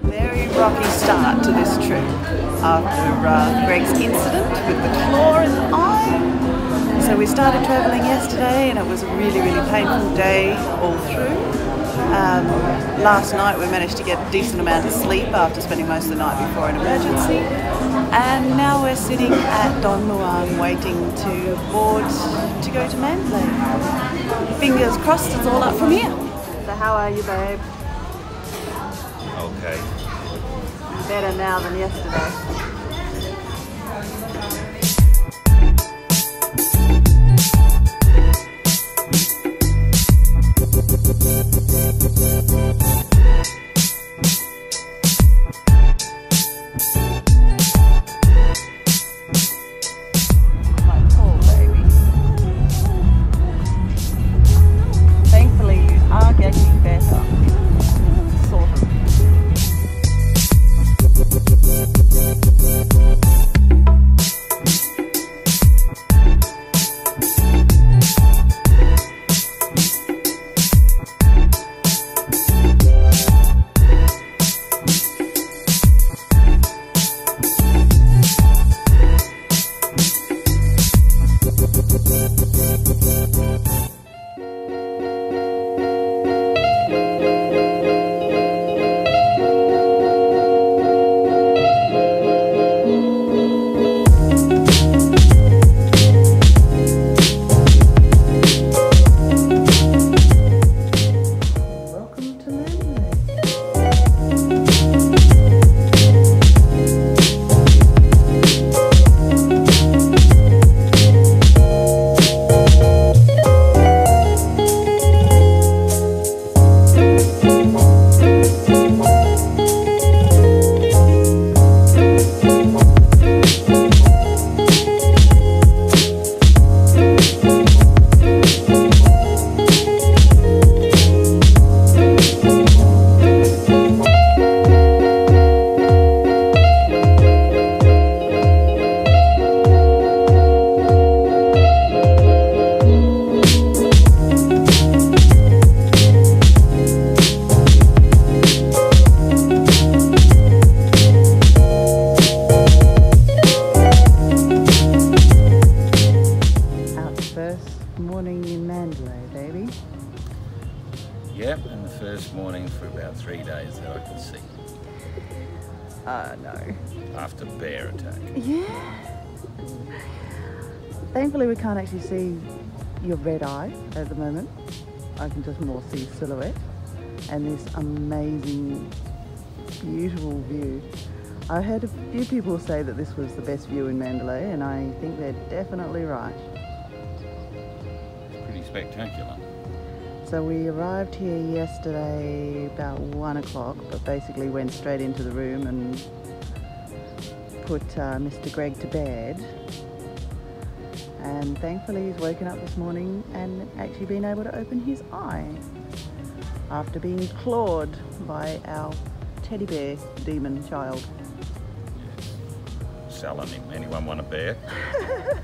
Very rocky start to this trip after uh, Greg's incident with the claw in the eye. So we started travelling yesterday and it was a really, really painful day all through. Um, last night we managed to get a decent amount of sleep after spending most of the night before an emergency. And now we're sitting at Don Muang waiting to board to go to Mandalay. Fingers crossed it's all up from here. So how are you, babe? Okay. Better now than yesterday. And the first morning for about three days that I could see Uh, no. after bear attack. Yeah. Thankfully, we can't actually see your red eye at the moment. I can just more see silhouette and this amazing, beautiful view. I heard a few people say that this was the best view in Mandalay, and I think they're definitely right. It's pretty spectacular. So we arrived here yesterday about one o'clock, but basically went straight into the room and put uh, Mr. Greg to bed. And thankfully, he's woken up this morning and actually been able to open his eye after being clawed by our teddy bear demon child. Selling him. Anyone want a bear?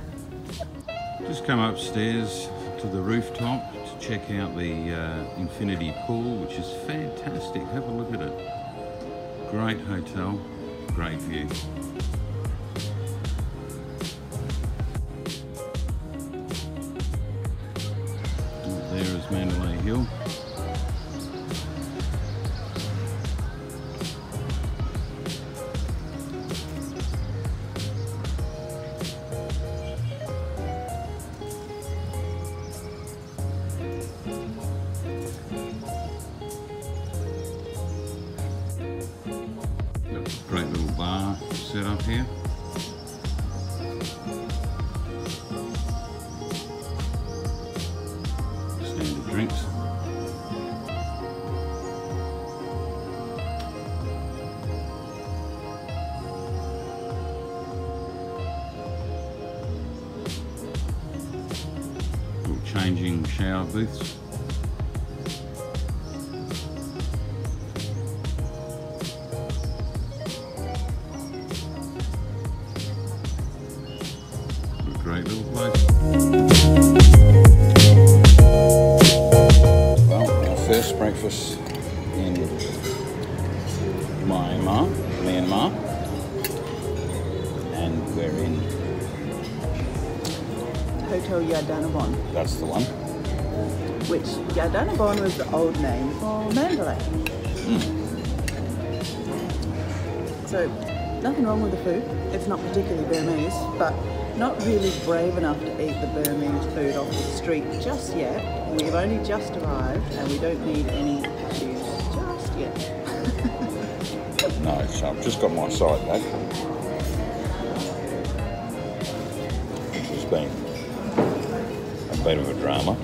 Just come upstairs to the rooftop check out the uh, infinity pool, which is fantastic. Have a look at it. Great hotel, great view. There is Mandalay Hill. Little bar set up here. Standard drinks. Little changing shower booths. Breakfast in Myanmar, Myanmar, and we're in. Hotel Yadanarbon, That's the one. which Yadanabon was the old name for Mandalay. Hmm. So, nothing wrong with the food. It's not particularly Burmese, but not really brave enough to eat the Burmese food off the street just yet. We've only just arrived and we don't need any issues just yet. No, so I've just got my side back. Which has been a bit of a drama.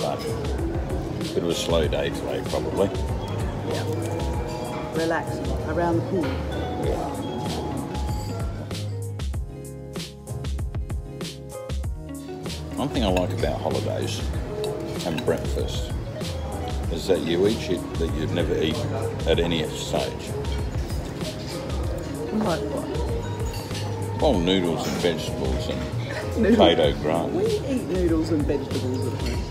But a bit of a slow day today, probably. Yeah. Relax around the pool. One thing I like about holidays and breakfast is that you eat shit that you'd never eat at any stage. Like what? Well, noodles and vegetables and Noodles. potato gratin. We eat noodles and vegetables at home.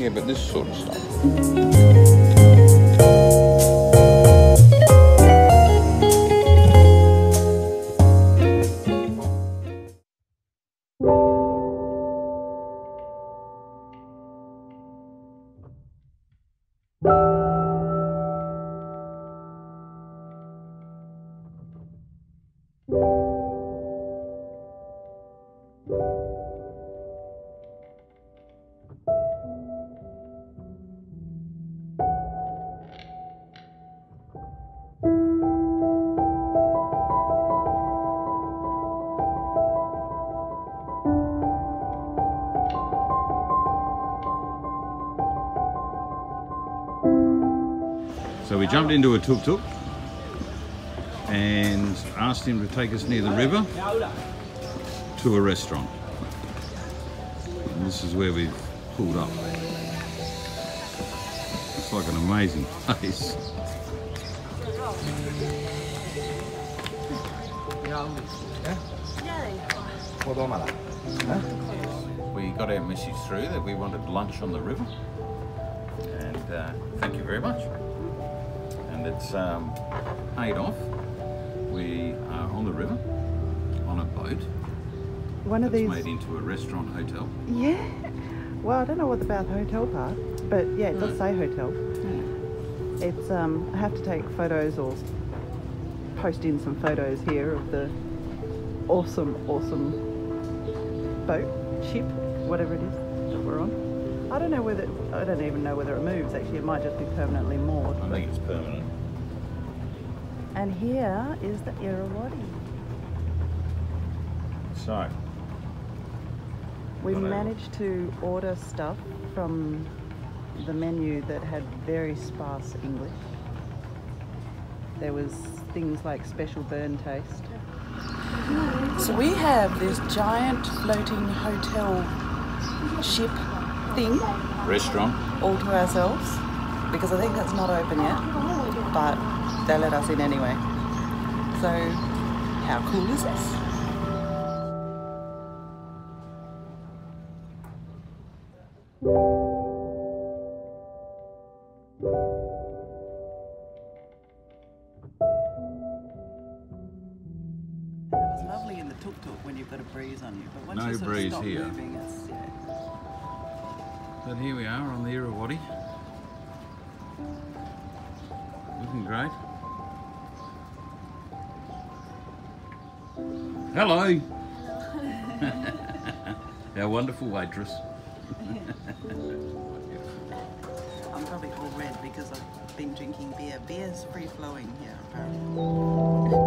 Yeah, but this sort of stuff. Jumped into a tuk tuk and asked him to take us near the river to a restaurant. And this is where we've pulled up. It's like an amazing place. We got our message through that we wanted lunch on the river, and uh, thank you very much. And it's um, paid off. We are on the river on a boat One of these. made into a restaurant hotel. Yeah. Well, I don't know what about the hotel part, but yeah, it does say hotel. It's um, I have to take photos or post in some photos here of the awesome, awesome boat, ship, whatever it is that we're on. I don't know whether I don't even know whether it moves. Actually, it might just be permanently moored. I think it's permanent. And here is the Irrawaddy. So, We managed to order stuff from the menu that had very sparse English. There was things like special burn taste. So we have this giant floating hotel ship thing restaurant. all to ourselves because I think that's not open yet, but they let us in anyway. So how cool is this? It's lovely in the tuk-tuk when you've got a breeze on you, but once No you sort breeze of stop here. moving, it's yeah. But here we are on the Irrawaddy. Looking great. Hello. Our wonderful waitress. I'm probably all red because I've been drinking beer. Beer's free flowing here, apparently.